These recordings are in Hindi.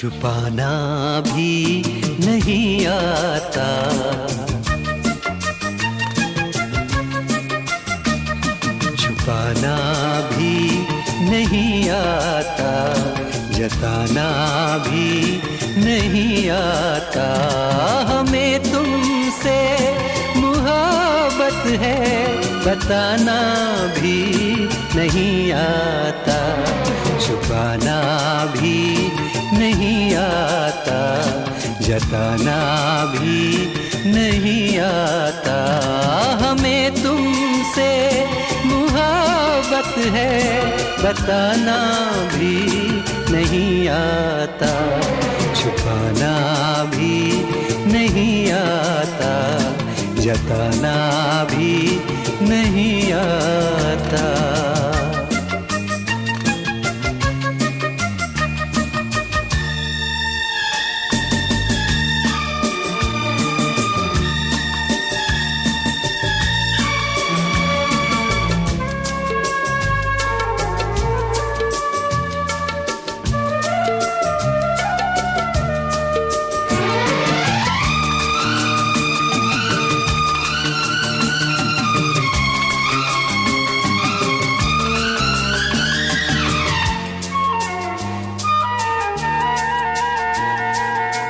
छुपाना भी नहीं आता। छुपाना भी नहीं आता जताना भी नहीं आता। बताना भी नहीं आता, छुपाना भी नहीं आता, जताना भी नहीं आता। हमें तुमसे मुहब्बत है, बताना भी नहीं आता, छुपाना भी नहीं आता, जताना भी नहीं आता।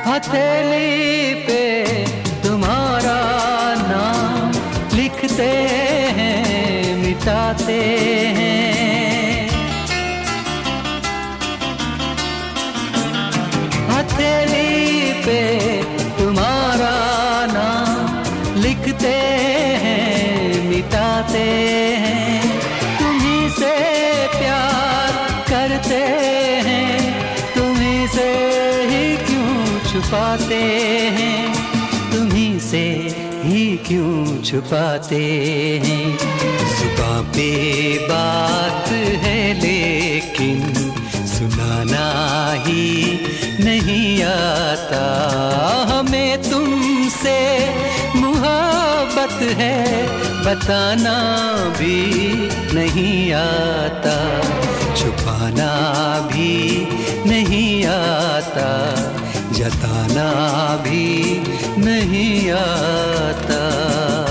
हथेली पे तुम्हारा नाम लिखते हैं, मिटाते हैं। हथेली पे तुम्हारा नाम लिखते हैं, मिटाते हैं। तुम्ही से प्यार करते हैं, तुम्ही से छुपाते हैं, तुम्ही से ही क्यों छुपाते हैं? सुबह पे बात है लेकिन सुनाना ही नहीं आता। हमें तुमसे मुहब्बत है, बताना भी नहीं आता। छुपाना भी नहीं आता। जताना भी नहीं आता।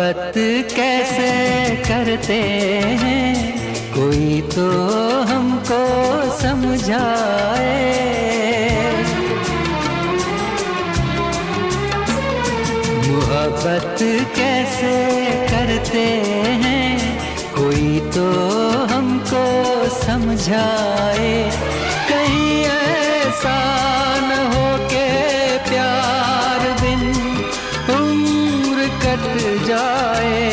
मोहब्बत कैसे करते हैं? कोई तो हमको समझाए। मोहब्बत कैसे करते हैं? कोई तो हमको समझाए। जाए,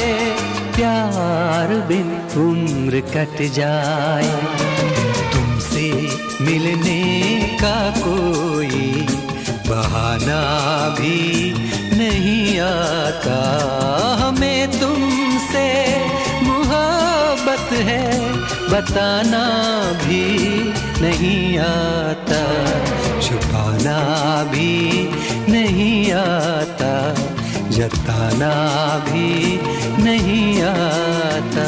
प्यार बिन उम्र कट जाए। तुमसे मिलने का कोई बहाना भी नहीं आता। हमें तुमसे मोहब्बत है, बताना भी नहीं आता। छुपाना भी नहीं आता। जताना भी नहीं आता।